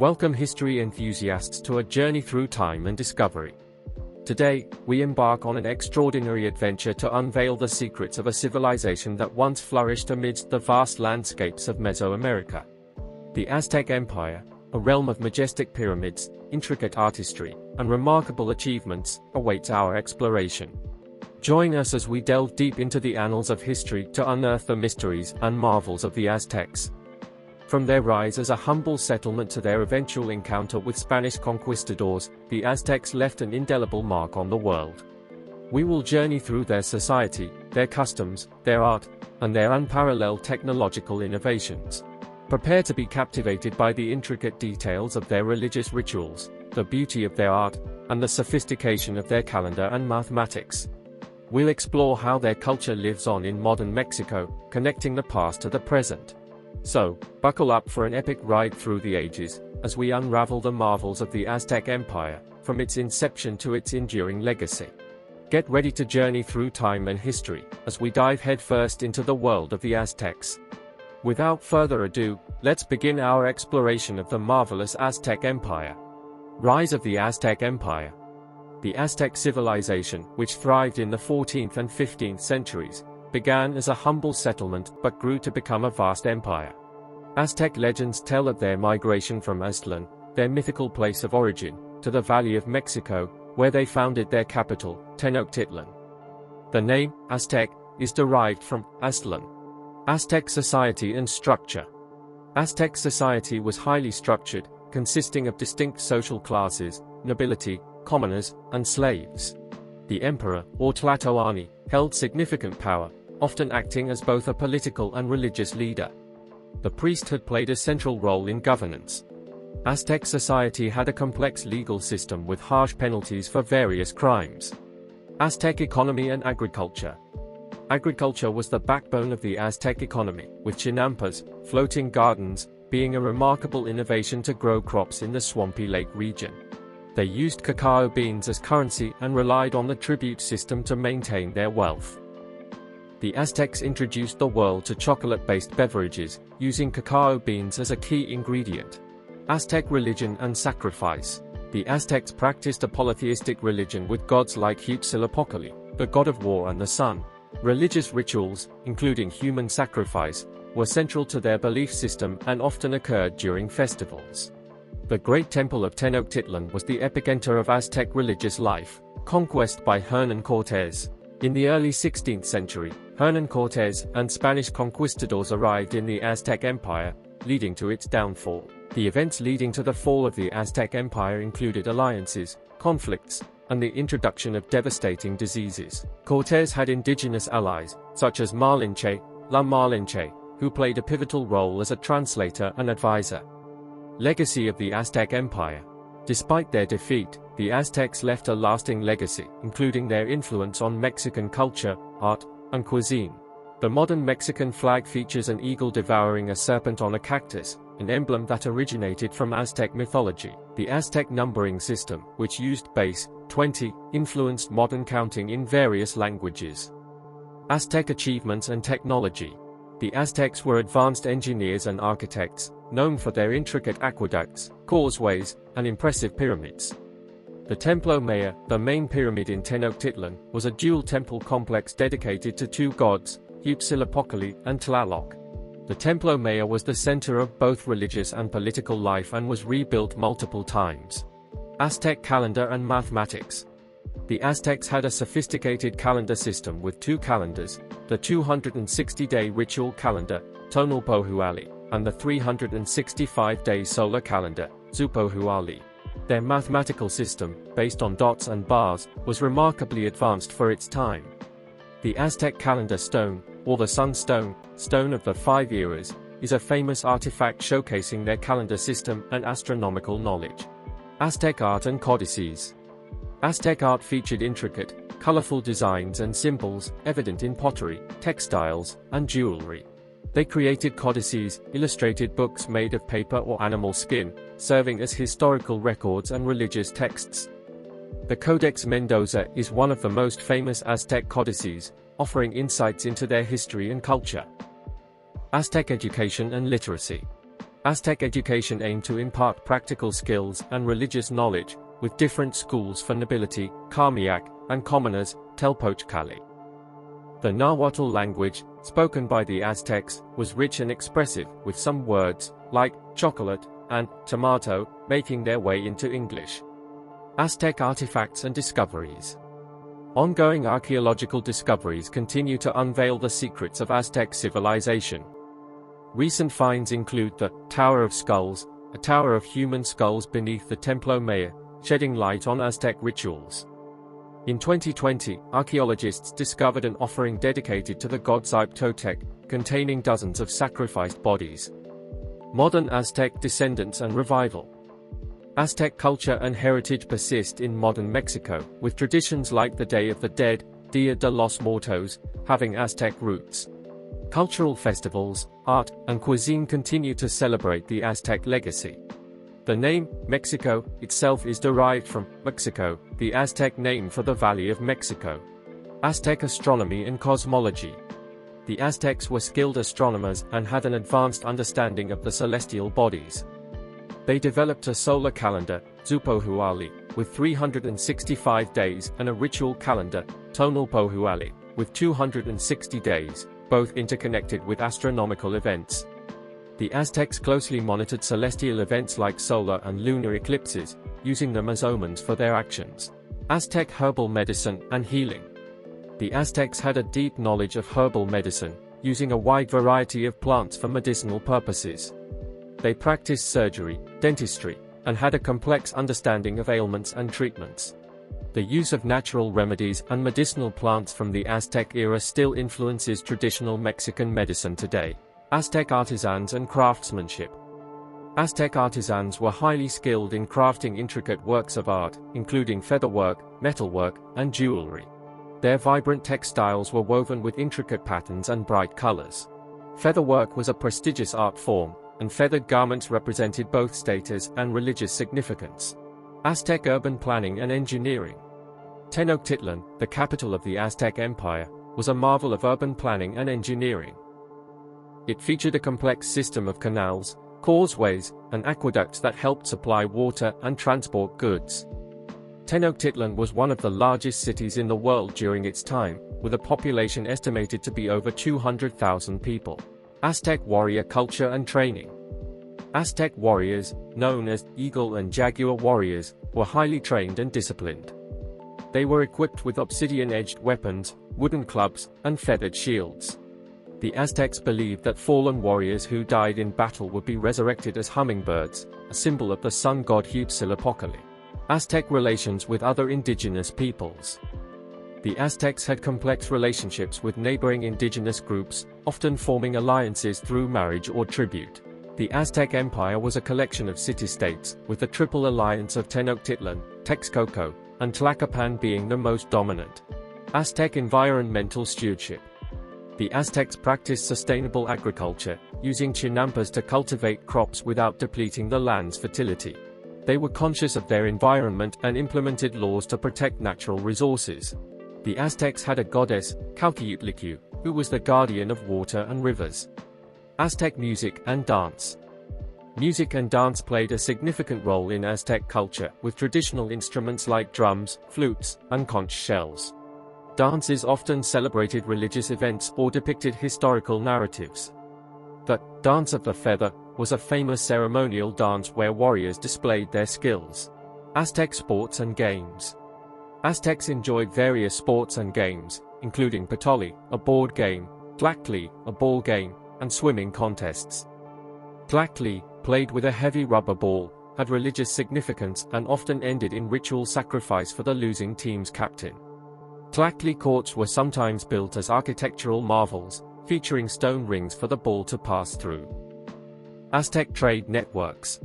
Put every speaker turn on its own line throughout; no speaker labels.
Welcome history enthusiasts to a journey through time and discovery. Today, we embark on an extraordinary adventure to unveil the secrets of a civilization that once flourished amidst the vast landscapes of Mesoamerica. The Aztec Empire, a realm of majestic pyramids, intricate artistry, and remarkable achievements, awaits our exploration. Join us as we delve deep into the annals of history to unearth the mysteries and marvels of the Aztecs. From their rise as a humble settlement to their eventual encounter with Spanish conquistadors, the Aztecs left an indelible mark on the world. We will journey through their society, their customs, their art, and their unparalleled technological innovations. Prepare to be captivated by the intricate details of their religious rituals, the beauty of their art, and the sophistication of their calendar and mathematics. We'll explore how their culture lives on in modern Mexico, connecting the past to the present. So, buckle up for an epic ride through the ages, as we unravel the marvels of the Aztec Empire, from its inception to its enduring legacy. Get ready to journey through time and history, as we dive headfirst into the world of the Aztecs. Without further ado, let's begin our exploration of the marvelous Aztec Empire. Rise of the Aztec Empire the Aztec civilization, which thrived in the 14th and 15th centuries, began as a humble settlement but grew to become a vast empire. Aztec legends tell of their migration from Aztlan, their mythical place of origin, to the Valley of Mexico, where they founded their capital, Tenochtitlan. The name, Aztec, is derived from Aztlan. Aztec society and structure. Aztec society was highly structured, consisting of distinct social classes, nobility, commoners, and slaves. The emperor, or Tlatoani, held significant power, often acting as both a political and religious leader. The priesthood played a central role in governance. Aztec society had a complex legal system with harsh penalties for various crimes. Aztec economy and agriculture. Agriculture was the backbone of the Aztec economy, with chinampas, floating gardens, being a remarkable innovation to grow crops in the swampy lake region. They used cacao beans as currency and relied on the tribute system to maintain their wealth. The Aztecs introduced the world to chocolate-based beverages, using cacao beans as a key ingredient. Aztec religion and sacrifice. The Aztecs practiced a polytheistic religion with gods like Huitzilopochtli, the god of war and the sun. Religious rituals, including human sacrifice, were central to their belief system and often occurred during festivals. The Great Temple of Tenochtitlan was the epicenter of Aztec religious life, conquest by Hernan Cortés. In the early 16th century, Hernan Cortés and Spanish conquistadors arrived in the Aztec Empire, leading to its downfall. The events leading to the fall of the Aztec Empire included alliances, conflicts, and the introduction of devastating diseases. Cortés had indigenous allies, such as Malinche, La Malinche, who played a pivotal role as a translator and advisor. Legacy of the Aztec Empire. Despite their defeat, the Aztecs left a lasting legacy, including their influence on Mexican culture, art, and cuisine. The modern Mexican flag features an eagle devouring a serpent on a cactus, an emblem that originated from Aztec mythology. The Aztec numbering system, which used base 20, influenced modern counting in various languages. Aztec achievements and technology. The Aztecs were advanced engineers and architects, known for their intricate aqueducts, causeways, and impressive pyramids. The Templo Mayor, the main pyramid in Tenochtitlan, was a dual temple complex dedicated to two gods, Huitzilopochtli and Tlaloc. The Templo Mayor was the center of both religious and political life and was rebuilt multiple times. Aztec calendar and mathematics. The Aztecs had a sophisticated calendar system with two calendars, the 260-day ritual calendar, Tonalpohualli, and the 365-day solar calendar, Xiuhpohualli. Their mathematical system, based on dots and bars, was remarkably advanced for its time. The Aztec calendar stone, or the sun stone, stone of the five eras, is a famous artifact showcasing their calendar system and astronomical knowledge. Aztec art and codices. Aztec art featured intricate, colorful designs and symbols, evident in pottery, textiles, and jewelry. They created codices, illustrated books made of paper or animal skin, serving as historical records and religious texts. The Codex Mendoza is one of the most famous Aztec codices, offering insights into their history and culture. Aztec education and literacy. Aztec education aimed to impart practical skills and religious knowledge, with different schools for nobility, Calmecac, and commoners, Telpochcalli. The Nahuatl language, spoken by the Aztecs, was rich and expressive, with some words, like chocolate and tomato, making their way into English. Aztec artifacts and discoveries. Ongoing archaeological discoveries continue to unveil the secrets of Aztec civilization. Recent finds include the Tower of Skulls, a tower of human skulls beneath the Templo Mayor, shedding light on Aztec rituals. In 2020, archaeologists discovered an offering dedicated to the god Xipe containing dozens of sacrificed bodies. Modern Aztec descendants and revival. Aztec culture and heritage persist in modern Mexico, with traditions like the Day of the Dead, Dia de los Muertos, having Aztec roots. Cultural festivals, art, and cuisine continue to celebrate the Aztec legacy. The name, Mexico, itself is derived from Mexico, the Aztec name for the Valley of Mexico. Aztec astronomy and cosmology. The Aztecs were skilled astronomers and had an advanced understanding of the celestial bodies. They developed a solar calendar, Xiuhpohualli, with 365 days and a ritual calendar, Tonalpohualli, with 260 days, both interconnected with astronomical events. The Aztecs closely monitored celestial events like solar and lunar eclipses, using them as omens for their actions. Aztec herbal medicine and healing. The Aztecs had a deep knowledge of herbal medicine, using a wide variety of plants for medicinal purposes. They practiced surgery, dentistry, and had a complex understanding of ailments and treatments. The use of natural remedies and medicinal plants from the Aztec era still influences traditional Mexican medicine today. Aztec artisans and craftsmanship. Aztec artisans were highly skilled in crafting intricate works of art, including featherwork, metalwork, and jewelry. Their vibrant textiles were woven with intricate patterns and bright colors. Featherwork was a prestigious art form, and feathered garments represented both status and religious significance. Aztec urban planning and engineering. Tenochtitlan, the capital of the Aztec Empire, was a marvel of urban planning and engineering. It featured a complex system of canals, causeways, and aqueducts that helped supply water and transport goods. Tenochtitlan was one of the largest cities in the world during its time, with a population estimated to be over 200,000 people. Aztec warrior culture and training. Aztec warriors, known as Eagle and Jaguar warriors, were highly trained and disciplined. They were equipped with obsidian-edged weapons, wooden clubs, and feathered shields. The Aztecs believed that fallen warriors who died in battle would be resurrected as hummingbirds, a symbol of the sun god Huitzilopochtli. Aztec relations with other indigenous peoples. The Aztecs had complex relationships with neighboring indigenous groups, often forming alliances through marriage or tribute. The Aztec Empire was a collection of city-states, with the triple alliance of Tenochtitlan, Texcoco, and Tlacopan being the most dominant. Aztec environmental stewardship. The Aztecs practiced sustainable agriculture, using chinampas to cultivate crops without depleting the land's fertility. They were conscious of their environment and implemented laws to protect natural resources. The Aztecs had a goddess, Chalchiuhtlicue, who was the guardian of water and rivers. Aztec music and dance. Music and dance played a significant role in Aztec culture, with traditional instruments like drums, flutes, and conch shells. Dances often celebrated religious events or depicted historical narratives. The Dance of the Feather was a famous ceremonial dance where warriors displayed their skills. Aztec sports and games. Aztecs enjoyed various sports and games, including Patolli, a board game, Tlachtli, a ball game, and swimming contests. Tlachtli, played with a heavy rubber ball, had religious significance and often ended in ritual sacrifice for the losing team's captain. Tlachtli courts were sometimes built as architectural marvels, featuring stone rings for the ball to pass through. Aztec trade networks.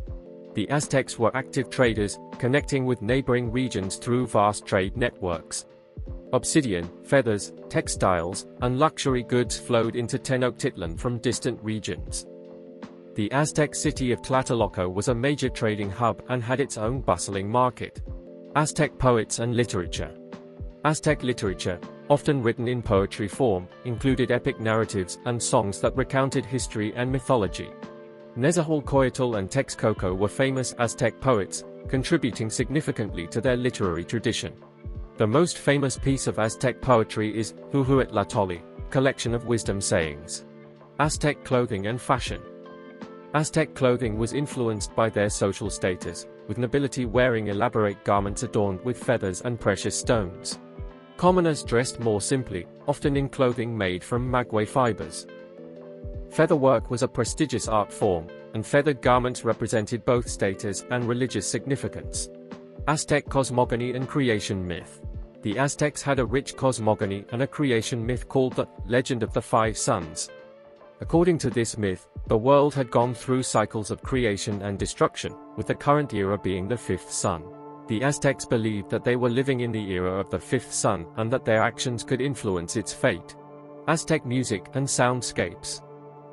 The Aztecs were active traders, connecting with neighboring regions through vast trade networks. Obsidian, feathers, textiles, and luxury goods flowed into Tenochtitlan from distant regions. The Aztec city of Tlatelolco was a major trading hub and had its own bustling market. Aztec poets and literature. Aztec literature, often written in poetry form, included epic narratives and songs that recounted history and mythology. Nezahualcoyotl and Texcoco were famous Aztec poets, contributing significantly to their literary tradition. The most famous piece of Aztec poetry is Huehuetlahtolli, collection of wisdom sayings. Aztec clothing and fashion. Aztec clothing was influenced by their social status, with nobility wearing elaborate garments adorned with feathers and precious stones. Commoners dressed more simply, often in clothing made from maguey fibers. Featherwork was a prestigious art form, and feathered garments represented both status and religious significance. Aztec cosmogony and creation myth. The Aztecs had a rich cosmogony and a creation myth called the Legend of the Five Suns. According to this myth, the world had gone through cycles of creation and destruction, with the current era being the fifth sun. The Aztecs believed that they were living in the era of the fifth sun and that their actions could influence its fate. Aztec music and soundscapes.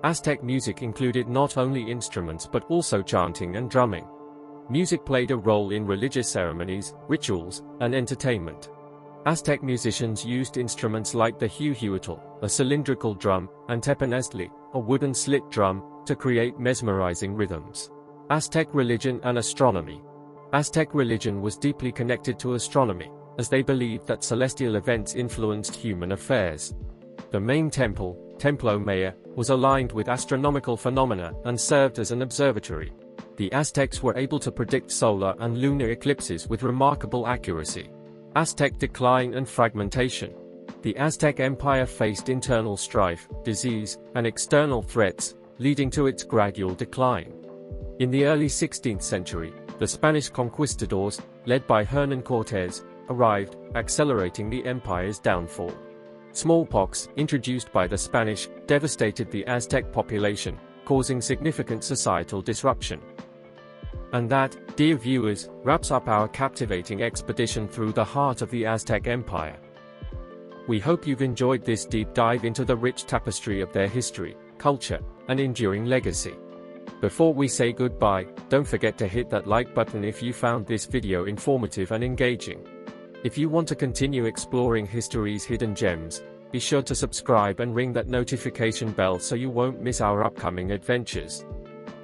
Aztec music included not only instruments but also chanting and drumming. Music played a role in religious ceremonies, rituals, and entertainment. Aztec musicians used instruments like the huehuetl, a cylindrical drum, and teponaztli, a wooden slit drum, to create mesmerizing rhythms. Aztec religion and astronomy. Aztec religion was deeply connected to astronomy, as they believed that celestial events influenced human affairs. The main temple, Templo Mayor, was aligned with astronomical phenomena and served as an observatory. The Aztecs were able to predict solar and lunar eclipses with remarkable accuracy. Aztec decline and fragmentation. The Aztec Empire faced internal strife, disease, and external threats, leading to its gradual decline. In the early 16th century, the Spanish conquistadors, led by Hernan Cortés, arrived, accelerating the empire's downfall. Smallpox, introduced by the Spanish, devastated the Aztec population, causing significant societal disruption. And that, dear viewers, wraps up our captivating expedition through the heart of the Aztec Empire. We hope you've enjoyed this deep dive into the rich tapestry of their history, culture, and enduring legacy. Before we say goodbye, don't forget to hit that like button if you found this video informative and engaging. If you want to continue exploring history's hidden gems, be sure to subscribe and ring that notification bell so you won't miss our upcoming adventures.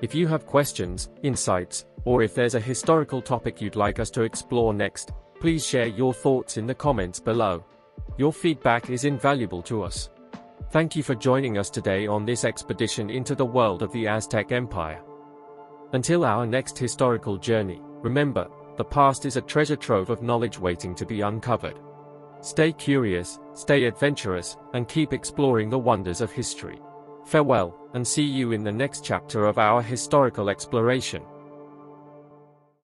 If you have questions, insights, or if there's a historical topic you'd like us to explore next, please share your thoughts in the comments below. Your feedback is invaluable to us. Thank you for joining us today on this expedition into the world of the Aztec Empire. Until our next historical journey, remember, the past is a treasure trove of knowledge waiting to be uncovered. Stay curious, stay adventurous, and keep exploring the wonders of history. Farewell, and see you in the next chapter of our historical exploration.